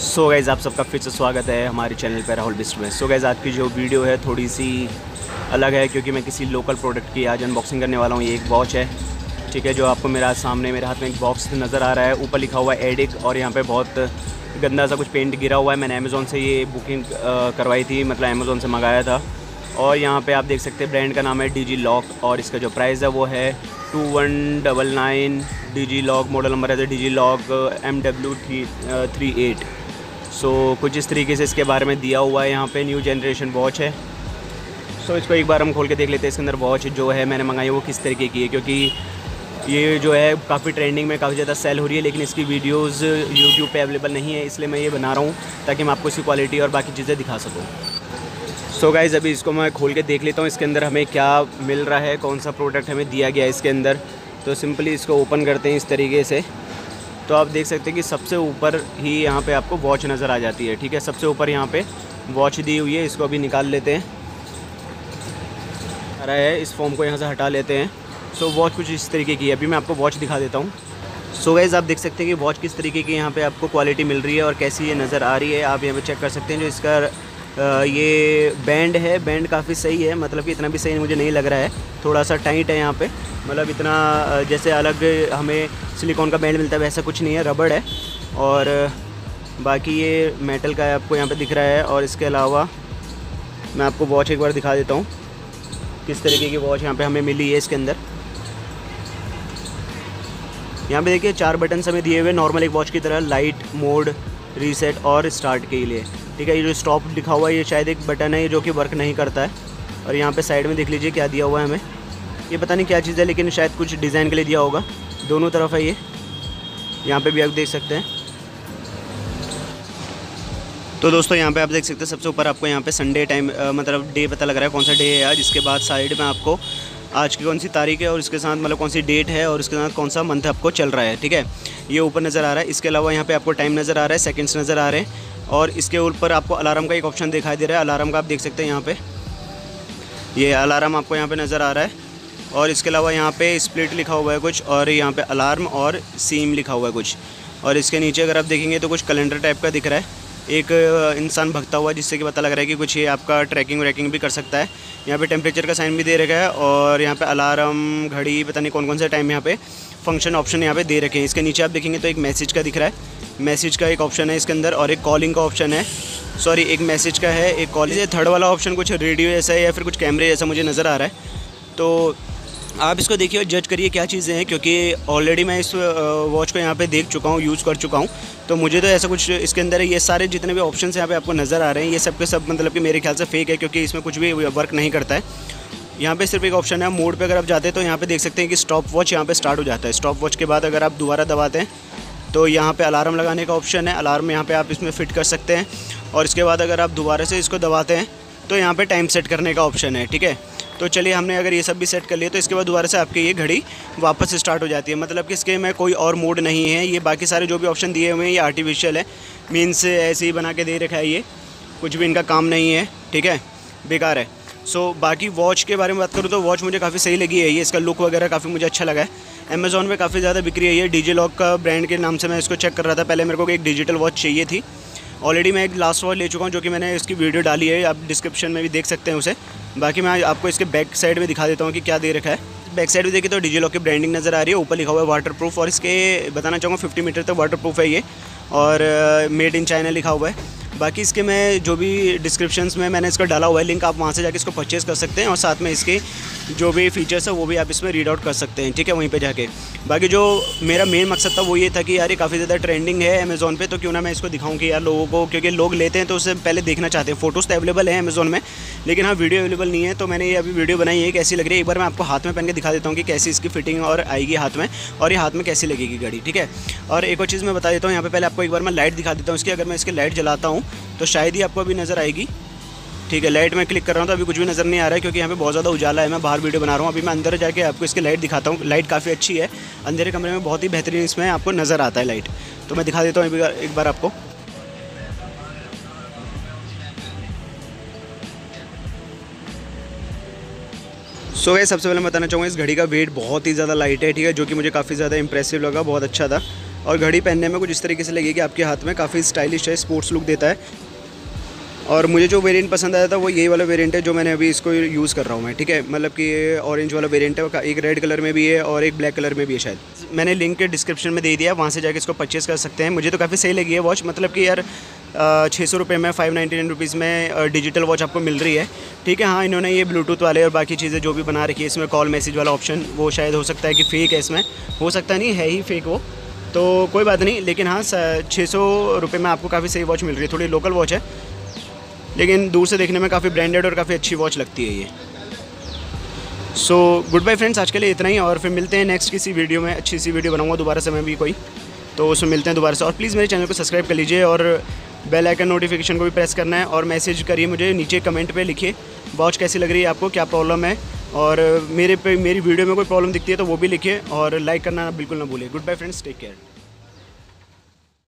सो so guys आप सबका फिर से स्वागत है हमारे चैनल पर राहुल बिस्ट में। सो so गाइज़ आज की जो वीडियो है थोड़ी सी अलग है क्योंकि मैं किसी लोकल प्रोडक्ट की आज अनबॉक्सिंग करने वाला हूँ। ये एक वॉच है, ठीक है, जो आपको मेरा सामने मेरे हाथ में एक बॉक्स नज़र आ रहा है। ऊपर लिखा हुआ है एडिक और यहाँ पर बहुत गंदा सा कुछ पेंट गिरा हुआ है। मैंने अमेज़ोन से ये बुकिंग करवाई थी मतलब अमेज़ोन से मंगाया था। और यहाँ पे आप देख सकते हैं ब्रांड का नाम है डी लॉक और इसका जो प्राइस है वो है two one double nine D G lock model number है D G lock M W three three eight so so, कुछ इस तरीके से इसके बारे में दिया हुआ है यहाँ पे न्यू जनरेशन वॉच है। सो so, इसको एक बार हम खोल के देख लेते हैं इसके अंदर वॉच जो है मैंने मंगाई वो किस तरीके की है क्योंकि ये जो है काफ़ी ट्रेंडिंग में काफ़ी ज़्यादा सेल हो रही है लेकिन इसकी वीडियोस यूट्यूब पे अवेलेबल नहीं है इसलिए मैं ये बना रहा हूँ ताकि मैं आपको इसकी क्वालिटी और बाकी चीज़ें दिखा सकूँ। सो so गाइज़ अभी इसको मैं खोल के देख लेता हूँ इसके अंदर हमें क्या मिल रहा है कौन सा प्रोडक्ट हमें दिया गया है इसके अंदर। तो सिंपली इसको ओपन करते हैं इस तरीके से। तो आप देख सकते हैं कि सबसे ऊपर ही यहाँ पे आपको वॉच नज़र आ जाती है, ठीक है? सबसे ऊपर यहाँ पे वॉच दी हुई है, इसको अभी निकाल लेते हैं। रहा है, इस फॉर्म को यहाँ से हटा लेते हैं। सो वॉच कुछ इस तरीके की है। अभी मैं आपको वॉच दिखा देता हूँ। सो so आप देख सकते हैं कि वॉच किस तरीके की यहाँ पे आपको क्वालिटी मिल रही है और कैसी ये नज़र आ रही है। आप यहाँ पे चेक कर सकते हैं जो इसका ये बैंड है बैंड काफ़ी सही है मतलब कि इतना भी सही मुझे नहीं लग रहा है। थोड़ा सा टाइट है यहाँ पे मतलब इतना जैसे अलग हमें सिलिकॉन का बैंड मिलता है, वैसा कुछ नहीं है, रबड़ है। और बाकी ये मेटल का है आपको यहाँ पे दिख रहा है, और इसके अलावा मैं आपको वॉच एक बार दिखा देता हूँ, किस तरीके की वॉच यहाँ पे हमें मिली है इसके अंदर। यहाँ पे देखिए, चार बटन हमें दिए हुए नॉर्मल एक वॉच की तरह लाइट मोड रीसेट और स्टार्ट के लिए। ठीक है, ये जो स्टॉप लिखा हुआ है, ये शायद एक बटन है, जो कि वर्क नहीं करता है। और यहाँ पे साइड में देख लीजिए क्या दिया हुआ है हमें। ये पता नहीं क्या चीज़ है, लेकिन शायद कुछ डिज़ाइन के लिए दिया होगा। दोनों तरफ़ है ये। यहाँ पे भी आप देख सकते हैं। तो दोस्तों, यहाँ पे आप देख सकते हैं, सबसे ऊपर आपको यहाँ पे संडे टाइम मतलब डे पता लग रहा है कौन सा डे है आज इसके बाद साइड में आपको आज की कौन सी तारीख है और इसके साथ मतलब कौन सी डेट है और इसके साथ कौन सा मंथ आपको चल रहा है, ठीक है? ये ऊपर नज़र आ रहा है। इसके अलावा यहाँ पे आपको टाइम नज़र आ रहा है सेकंड्स नज़र आ रहे हैं। और इसके ऊपर आपको अलार्म का एक ऑप्शन दिखाई दे रहा है। अलार्म का आप देख सकते हैं यहाँ पर ये अलार्म आपको यहाँ पर नज़र आ रहा है। और इसके अलावा यहाँ पे स्प्लिट लिखा हुआ है कुछ, और यहाँ पे अलार्म और सीम लिखा हुआ है कुछ। और इसके नीचे अगर आप देखेंगे तो कुछ कैलेंडर टाइप का दिख रहा है। एक इंसान भगता हुआ जिससे कि पता लग रहा है कि कुछ ये आपका ट्रैकिंग व्रैकिंग भी कर सकता है। यहाँ पे टेम्परेचर का साइन भी दे रखा है और यहाँ पे अलार्म घड़ी, पता नहीं कौन कौन से टाइम यहाँ पे फ़ंक्शन ऑप्शन यहाँ पे दे रखे हैं। इसके नीचे आप देखेंगे तो एक मैसेज का दिख रहा है। मैसेज का एक ऑप्शन है इसके अंदर और एक कॉलिंग का ऑप्शन है। सॉरी एक मैसेज का है, एक कॉल थर्ड वाला ऑप्शन कुछ रेडियो जैसा है या फिर कुछ कैमरे जैसा मुझे नज़र आ रहा है। तो आप इसको देखिए और जज करिए क्या चीज़ें हैं, क्योंकि ऑलरेडी मैं इस वॉच को यहाँ पे देख चुका हूँ यूज़ कर चुका हूँ। तो मुझे तो ऐसा कुछ इसके अंदर ये सारे जितने भी ऑप्शन यहाँ पे आपको नज़र आ रहे हैं, ये सब के सब मतलब कि मेरे ख्याल से फेक है, क्योंकि इसमें कुछ भी वर्क नहीं करता है। यहाँ पे सिर्फ़ एक ऑप्शन है मोड पे अगर आप जाते हैं तो यहाँ पे देख सकते हैं कि स्टॉप वॉच यहाँ पे स्टार्ट हो जाता है। स्टॉप वॉच के बाद अगर आप दोबारा दबाते हैं तो यहाँ पे अलार्म लगाने का ऑप्शन है। अलार्म यहाँ पे आप इसमें फ़िट कर सकते हैं। और इसके बाद अगर आप दोबारा से इसको दबाते हैं तो यहाँ पे टाइम सेट करने का ऑप्शन है, ठीक है? तो चलिए हमने अगर ये सब भी सेट कर लिया तो इसके बाद दोबारा से आपकी ये घड़ी वापस स्टार्ट हो जाती है। मतलब कि इसके में कोई और मोड नहीं है। ये बाकी सारे जो भी ऑप्शन दिए हुए हैं ये आर्टिफिशियल है। मीन्स ऐसे ही बना के दे रखा है ये। कुछ भी इनका काम नहीं है ठीक है? बेकार है। सो so, बाकी वॉच के बारे में बात करूँ तो वॉच मुझे काफ़ी सही लगी है ये। इसका लुक वगैरह काफ़ी मुझे अच्छा लगा है। अमेज़ोन पे काफ़ी ज़्यादा बिक्री है ये। डी लॉक का ब्रांड के नाम से मैं इसको चेक कर रहा था। पहले मेरे को एक डिजिटल वॉच चाहिए थी। ऑलरेडी मैं एक लास्ट वॉच ले चुका हूँ जो कि मैंने इसकी वीडियो डाली है। आप डिस्क्रिप्शन में भी देख सकते हैं उसे। बाकी मैं आपको इसके बैक साइड में दिखा देता हूँ कि क्या दे रखा है। बैक साइड में देखिए तो डिजी लॉक की ब्रांडिंग नज़र आ रही है, ऊपर लिखा हुआ है वाटर प्रूफ और इसके, बताना चाहूँगा फिफ्टी मीटर तक वाटर प्रूफ है ये। और मेड इन चाइना लिखा हुआ है। बाकी इसके मैं जो भी डिस्क्रिप्शन में मैंने इसका डाला हुआ है लिंक आप वहाँ से जाके इसको परचेज़ कर सकते हैं और साथ में इसके जो भी फीचर्स है, वो भी आप इसमें रीड आउट कर सकते हैं, ठीक है, वहीं पे जाके। बाकी जो मेरा मेन मकसद था वो ये था कि यार ये काफ़ी ज़्यादा ट्रेंडिंग है अमेज़ोन पे तो क्यों ना मैं इसको दिखाऊँ कि यार लोगों को, क्योंकि लोग लेते हैं तो उससे पहले देखना चाहते हैं। फ़ोटोज़ तो अवेलेबल है अमेज़ोन में, लेकिन हाँ वीडियो अवेलेबल नहीं है तो मैंने ये अभी वीडियो बनाई है कैसी लग रही है। एक बार मैं आपको हाथ में पहन के दिखा देता हूँ कि कैसी इसकी फिटिंग और आएगी हाथ में, और ये हाथ में कैसी लगेगी गाड़ी, ठीक है? और एक और चीज़ मैं बता देता हूँ, यहाँ पे पहले आपको एक बार मैं लाइट दिखा देता हूँ इसकी, अगर मैं इसकी लाइट जलाता हूँ तो शायद ही आपको अभी नज़र आएगी। ठीक है लाइट में क्लिक कर रहा हूँ तो अभी कुछ भी नज़र नहीं आ रहा है क्योंकि यहाँ पे बहुत ज़्यादा उजाला है। मैं बाहर वीडियो बना रहा हूँ। अभी मैं अंदर जाके आपको इसकी लाइट दिखाता हूँ। लाइट काफ़ी अच्छी है। अंधेरे कमरे में बहुत ही बेहतरीन इसमें आपको नज़र आता है लाइट तो मैं दिखा देता हूँ एक बार आपको। सो so, सबसे पहले मैं बताना चाहूँगा इस घड़ी का वेट बहुत ही ज़्यादा लाइट है ठीक है जो कि मुझे काफ़ी ज़्यादा इंप्रेसिव लगा बहुत अच्छा था। और घड़ी पहनने में कुछ इस तरीके से लगेगी आपके हाथ में काफ़ी स्टाइलिश है स्पोर्ट्स लुक देता है। और मुझे जो वेरिएंट पसंद आया था, वो यही वाला वेरिएंट है जो मैंने अभी इसको यूज़ कर रहा हूँ मैं, ठीक है? मतलब कि ये ऑरेंज वाला वेरिएंट है, एक रेड कलर में भी है और एक ब्लैक कलर में भी है शायद। मैंने लिंक के डिस्क्रिप्शन में दे दिया, वहाँ से जाकर इसको परचेज़ कर सकते हैं। मुझे तो काफ़ी सही लगी है वॉच मतलब कि यार छः सौ रुपये में फाइव नाइन्टी नाइन रुपीज़ में डिजिटल वॉच आपको मिल रही है। ठीक है हाँ इन्होंने ये ब्लूटूथ वाले और बाकी चीज़ें जो भी बना रखी है, इसमें कॉल मैसेज वाला ऑप्शन वो शायद हो सकता है कि फ़ेक है इसमें। हो सकता नहीं, है ही फेक वो। तो कोई बात नहीं, लेकिन हाँ छः सौ रुपये में आपको काफ़ी सही वॉच मिल रही है। थोड़ी लोकल वॉच है, लेकिन दूर से देखने में काफ़ी ब्रांडेड और काफ़ी अच्छी वॉच लगती है ये। सो गुड बाय फ्रेंड्स आज के लिए इतना ही, और फिर मिलते हैं नेक्स्ट किसी वीडियो में, अच्छी सी वीडियो बनाऊँगा, दोबारा से मैं भी कोई। तो उसमें मिलते हैं दोबारा से, और प्लीज़ मेरे चैनल को सब्सक्राइब कर लीजिए, और बेल आइकन नोटिफिकेशन को भी प्रेस करना है, और मैसेज करिए मुझे, नीचे कमेंट पे लिखिए वॉच कैसी लग रही है आपको, क्या प्रॉब्लम है और मेरे पे मेरी वीडियो में कोई प्रॉब्लम दिखती है तो वो भी लिखिए और लाइक करना बिल्कुल ना भूलिए। Goodbye friends take care